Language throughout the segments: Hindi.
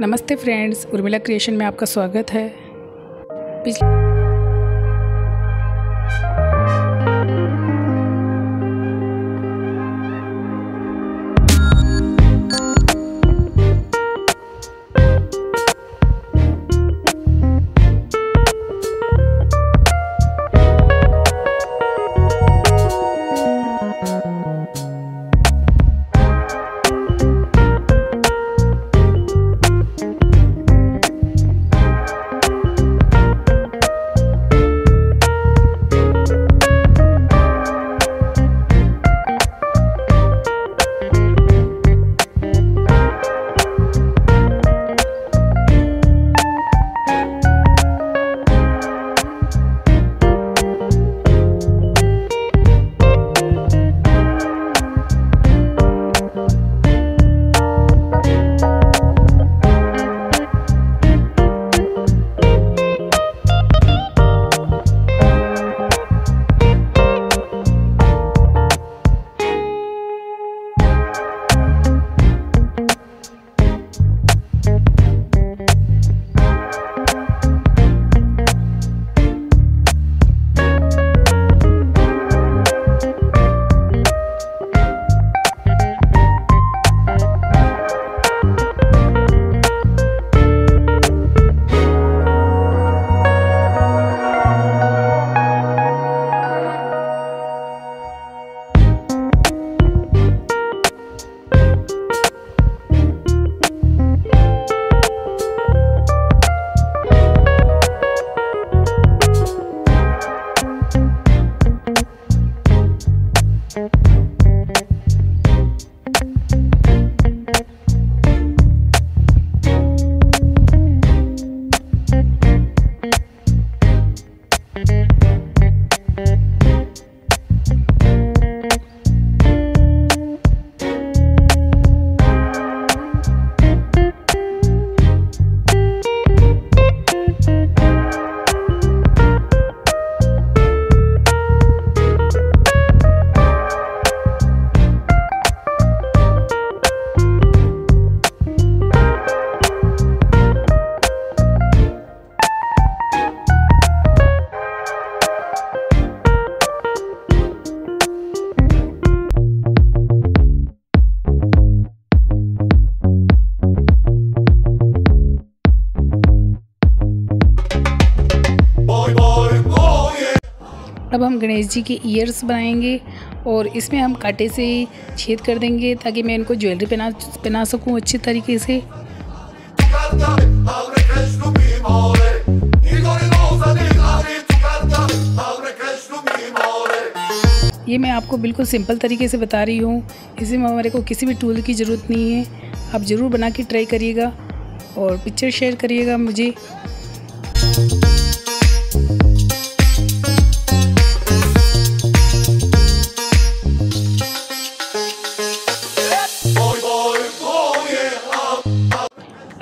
नमस्ते फ्रेंड्स उर्मिला क्रिएशन में आपका स्वागत है। पिछले अब हम गणेश जी के ईयर्स बनाएँगे और इसमें हम कांटे से छेद कर देंगे ताकि मैं इनको ज्वेलरी पहना पहना सकूँ अच्छे तरीके से। ये मैं आपको बिल्कुल सिंपल तरीके से बता रही हूँ। इसमें हमारे को किसी भी टूल की ज़रूरत नहीं है। आप ज़रूर बना के ट्राई करिएगा और पिक्चर शेयर करिएगा मुझे।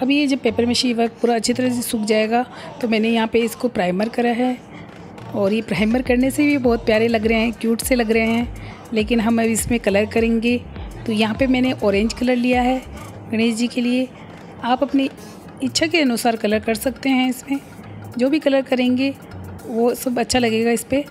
अभी ये जब पेपर मशी वर्क पूरा अच्छी तरह से सूख जाएगा तो मैंने यहाँ पे इसको प्राइमर करा है। और ये प्राइमर करने से भी बहुत प्यारे लग रहे हैं क्यूट से लग रहे हैं। लेकिन हम अब इसमें कलर करेंगे। तो यहाँ पे मैंने ऑरेंज कलर लिया है गणेश जी के लिए। आप अपनी इच्छा के अनुसार कलर कर सकते हैं इसमें। जो भी कलर करेंगे, वो सब अच्छा लगेगा इस पर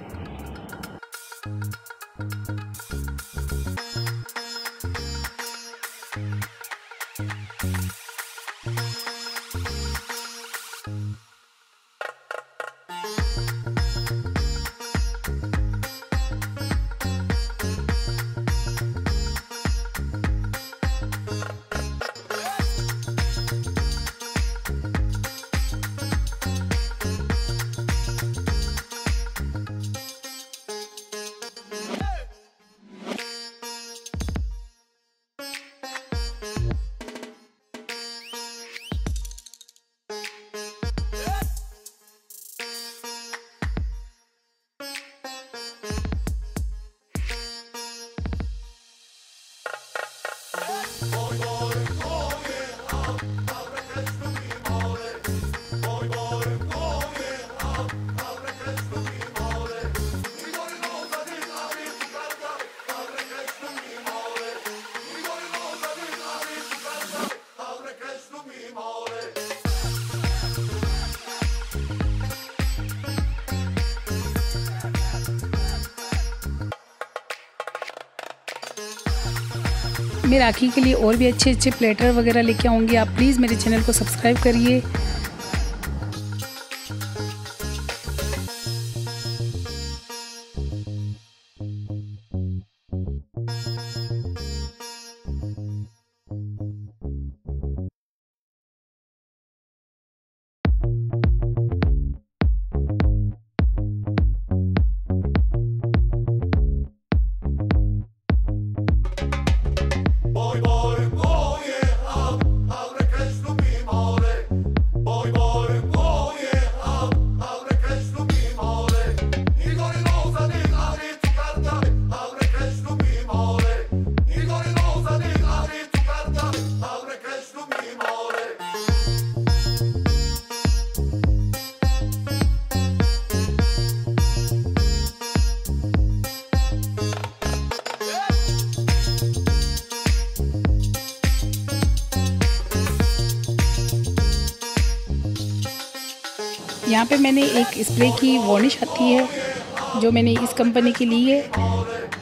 oh मैं राखी के लिए और भी अच्छे अच्छे प्लेटर वगैरह लेके आऊँगी। आप प्लीज़ मेरे चैनल को सब्सक्राइब करिए। यहाँ पे मैंने एक स्प्रे की वॉर्निश आती है, जो मैंने इस कंपनी की ली है।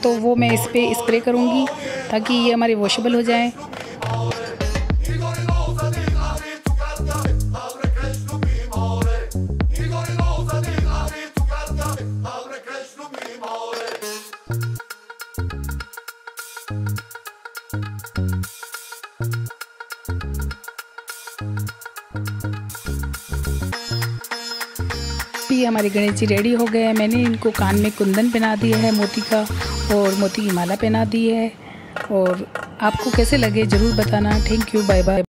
तो वो मैं इस पर स्प्रे करूँगी ताकि ये हमारे वॉशेबल हो जाएँ। भी हमारे गणेश जी रेडी हो गए हैं। मैंने इनको कान में कुंदन पहना दिया है मोती का और मोती की माला पहना दी है। और आपको कैसे लगे ज़रूर बताना। Thank you bye bye